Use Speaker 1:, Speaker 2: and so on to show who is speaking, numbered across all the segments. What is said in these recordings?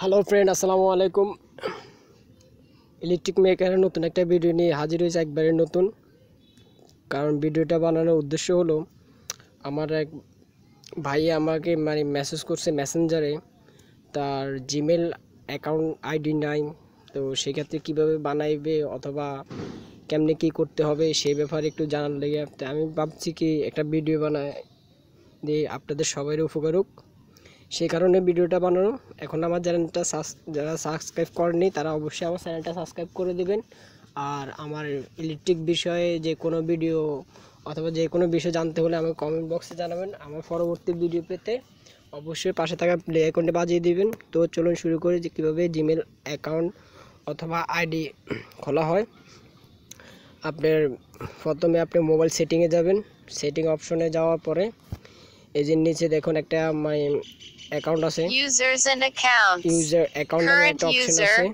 Speaker 1: Hello friend আসসালামু আলাইকুম। Electric মেকারের নতুন একটা ভিডিও নিয়ে হাজির হয়েছে, একবারে নতুন। কারণ ভিডিওটা বানানোর উদ্দেশ্য হলো, আমার এক ভাই আমাকে মানে মেসেজ করছে মেসেঞ্জারে তার জিমেল অ্যাকাউন্ট আইডি নাই, তো সেক্ষেত্রে কীভাবে বানাইবে অথবা কেমনে কি করতে হবে সেই ব্যাপারে একটু জানার লেগে আমি ভাবছি কি একটা ভিডিও বানায় দিয়ে আপনাদের সবারই উপকার হোক। সেই কারণে ভিডিওটা বানানো। এখন আমার চ্যানেলটা যারা সাবস্ক্রাইব করেনি তারা অবশ্যই আমার চ্যানেলটা সাবস্ক্রাইব করে দেবেন। আর আমার ইলেকট্রিক বিষয়ে যে কোনো ভিডিও অথবা যে কোনো বিষয় জানতে হলে আমাকে কমেন্ট বক্সে জানাবেন। আমার পরবর্তী ভিডিও পেতে অবশ্যই পাশে থাকা প্লে অ্যাকাউন্টে বাজিয়ে দিবেন। তো চলুন শুরু করি যে কীভাবে জিমেল অ্যাকাউন্ট অথবা আইডি খোলা হয়। আপনার প্রথমে আপনি মোবাইল সেটিংয়ে যাবেন। সেটিং অপশনে যাওয়ার পরে এই যে নিচে দেখুন একটা মানে অ্যাকাউন্ট আছে।
Speaker 2: Users and accounts.
Speaker 1: User account নামে একটা অপশন আছে।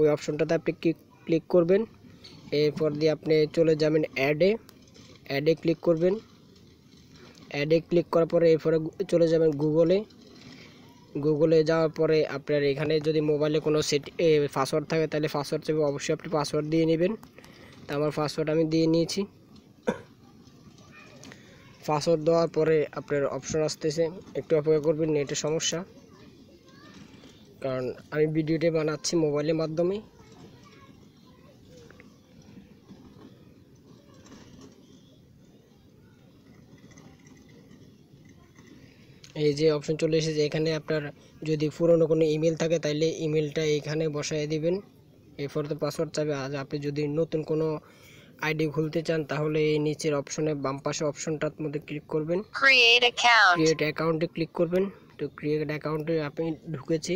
Speaker 1: ওই অপশনটাতে আপনি ক্লিক করবেন। এরপর দিয়ে আপনি চলে যাবেন অ্যাডে অ্যাডে ক্লিক করবেন। অ্যাডে ক্লিক করার পরে এরপরে চলে যাবেন গুগলে গুগলে যাওয়ার পরে আপনার এখানে যদি মোবাইলে কোনো সেট পাসওয়ার্ড থাকে তাহলে পাসওয়ার্ড চাইবে। অবশ্যই আপনি পাসওয়ার্ড দিয়ে নেবেন। তা আমার পাসওয়ার্ড আমি দিয়ে নিয়েছি। পাসওয়ার্ড দেওয়ার পরে আপনার অপশন আসতেছে। একটু অপেক্ষা করবেন, নেটের সমস্যা। কারণ আমি ভিডিওটি বানাচ্ছি মোবাইলের মাধ্যমে। এই যে অপশন চলে এসেছে, এখানে আপনার যদি পুরনো কোনো ইমেল থাকে তাহলে ইমেলটা এখানে বসায় দিবেন। এরপর তো পাসওয়ার্ড চাবে। আজ আপনি যদি নতুন কোনো আইডি খুলতে চান তাহলে এই নিচের অপশনে বাম পাশে অপশনটার মধ্যে ক্লিক করবেন।
Speaker 2: Create account.
Speaker 1: ক্রিয়েট অ্যাকাউন্টে ক্লিক করবেন। তো ক্রিয়েট অ্যাকাউন্টে আপনি ঢুকেছি।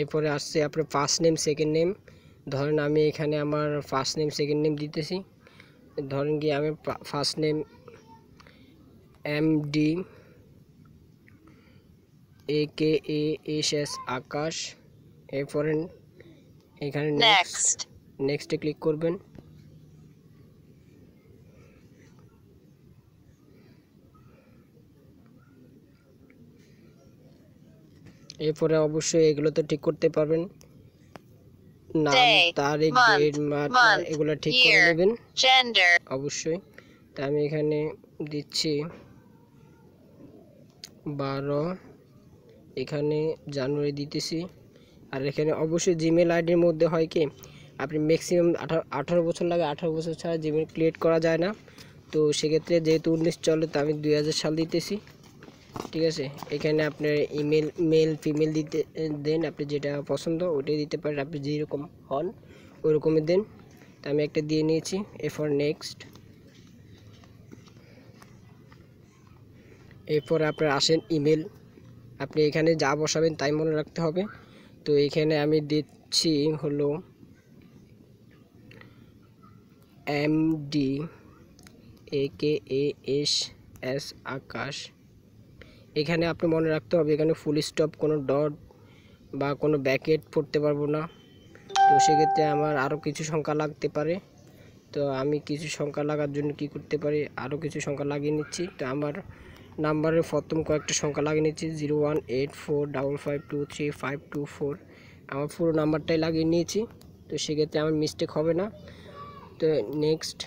Speaker 1: এরপরে আসছে আপনার ফার্স্ট নেম সেকেন্ড নেম ধরেন আমি এখানে আমার ফার্স্ট নেম সেকেন্ড নেম দিতেছি। ধরেন কি আমি first name M D A K A S S Akash এরপরে এখানে নেক্সট. নেক্সটে ক্লিক করবেন। এরপরে অবশ্যই এগুলো তো ঠিক করতে পারবেন। নাম তারিখ ডেট মাস এগুলো ঠিক করে. নেবেন। অবশ্যই। তা আমি এখানে দিচ্ছি বারো। এখানে জানুয়ারি দিতেছি। আর এখানে অবশ্যই জিমেল আইডির মধ্যে হয় কি, আপনি ম্যাক্সিমাম আঠারো বছর লাগে, আঠারো বছর ছাড়া জিমেল ক্রিয়েট করা যায় না। তো সেক্ষেত্রে যেহেতু উনিশ চলে, তো আমি দুই হাজার সাল দিতেছি। ঠিক আছে? এখানে আপনার ইমেল মেল ফিমেল দিতে, দেন আপনি যেটা পছন্দ, ওটাই দিতে পারেন। আপনি যেরকম হন, ওরকমই দেন। তো আমি একটা দিয়ে নিয়েছি এ ফর নেক্সট এরপর আপনার আসেন ইমেল আপনি এখানে যা বসাবেন তাই মনে রাখতে হবে। তো এখানে আমি দিচ্ছি হলো M D A K A S S Akash. এখানে আপনি মনে রাখতে হবে, এখানে ফুল স্টপ কোনো ডট বা কোনো ব্যাকেট পড়তে পারব না। তো সেক্ষেত্রে আমার আরও কিছু সংখ্যা লাগতে পারে। তো আমি কিছু সংখ্যা লাগার জন্য কি করতে পারি? আরও কিছু সংখ্যা লাগিয়ে নিচ্ছি। তো আমার নাম্বারের প্রথম কয়েকটা সংখ্যা লাগিয়ে নিচ্ছি, zero one eight four double five two three five two four. আমার পুরো নাম্বারটাই লাগিয়ে নিয়েছি, তো সেক্ষেত্রে আমার মিস্টেক হবে না। তো নেক্সট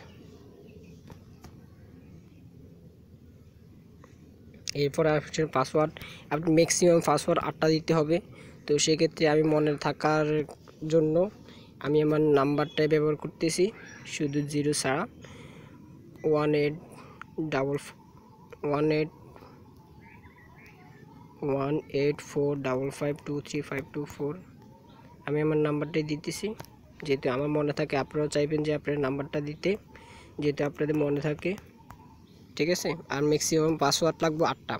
Speaker 1: এরপর আসছে পাসওয়ার্ড আপনি ম্যাক্সিমাম পাসওয়ার্ড আটটা দিতে হবে। তো সেক্ষেত্রে আমি মনে থাকার জন্য আমি আমার নাম্বারটাই ব্যবহার করতেছি, শুধু জিরো ছাড়া। One eight double one eight one eight four double five two three five two four আমি আমার নাম্বারটাই দিতেছি। যেহেতু আমার মনে থাকে আপনারাও চাইবেন যে আপনার নাম্বারটা দিতে, যেহেতু আপনাদের মনে থাকে। ঠিক আছে? আর ম্যাক্সিমাম পাসওয়ার্ড লাগবে আটটা।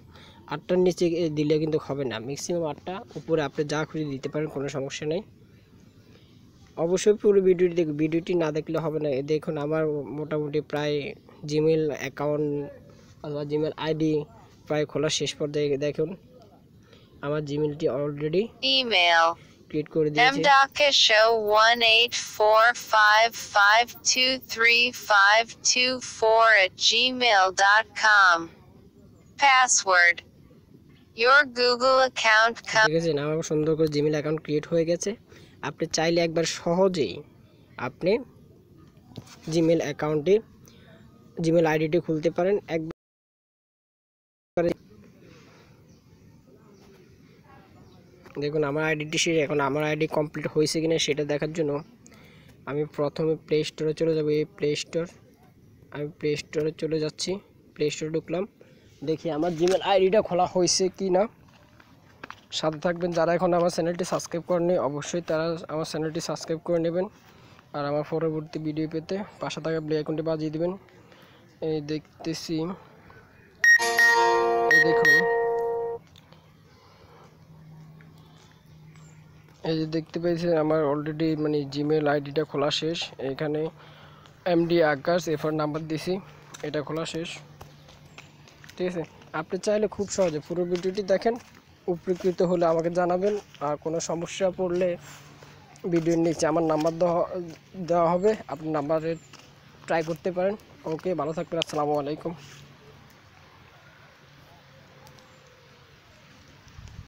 Speaker 1: আটটার নিচে দিলে কিন্তু হবে না। ম্যাক্সিমাম আটটা, উপরে আপনি যা খুঁজে দিতে পারেন, কোনো সমস্যা নেই। অবশ্যই পুরো ভিডিওটি দেখুন। ভিডিওটি না দেখলে হবে না। দেখুন আমার মোটামুটি প্রায় জিমেল অ্যাকাউন্ট অথবা জিমেল আইডি প্রায় খোলা শেষ পর্যায়ে দেখুন। আমার জিমেলটি অলরেডি
Speaker 2: Email.
Speaker 1: ক্রিয়েট করে দিয়েছি
Speaker 2: mdaka one eight four five five two three five two four at gmail dot com. password. Your Google account com-
Speaker 1: দেখেছেন আমার সুন্দর করে জিমেল অ্যাকাউন্ট ক্রিয়েট হয়ে গেছে আপনি চাইলে একবার সহজেই আপনি জিমেল অ্যাকাউন্টে জিমেল আইডিটি খুলতে পারেন একবার দেখুন, আমার আইডিটি সে এখন আমার আইডি কমপ্লিট হয়েছে কিনা সেটা দেখার জন্য আমি প্রথমে প্লে স্টোরে চলে যাব। এই প্লে স্টোর আমি প্লে স্টোরে চলে যাচ্ছি। প্লে স্টোরে ঢুকলাম। দেখি আমার জিমেল আইডিটা খোলা হয়েছে কি না সাথে থাকবেন, যারা এখন আমার চ্যানেলটি সাবস্ক্রাইব করেনি অবশ্যই তারা আমার চ্যানেলটি সাবস্ক্রাইব করে নেবেন। আর আমার পরবর্তী ভিডিও পেতে পাশে থাকা ব্লে আইকনটি বাজিয়ে দেবেন। এই দেখতেছি। দেখুন এই যে দেখতে পেয়েছেন, আমার অলরেডি মানে জিমেল আইডিটা খোলা শেষ। এখানে এমডি আকাশ এফআর নাম্বার দিছি, এটা খোলা শেষ। ঠিক আছে? আপনি চাইলে খুব সহজে পুরো ভিডিওটি দেখেন, উপকৃত হলে আমাকে জানাবেন। আর কোনো সমস্যা পড়লে ভিডিওর নিচে আমার নাম্বার দেওয়া হবে। আপনি নাম্বারে ট্রাই করতে পারেন। ওকে ভালো থাকবেন, আসসালামু আলাইকুম।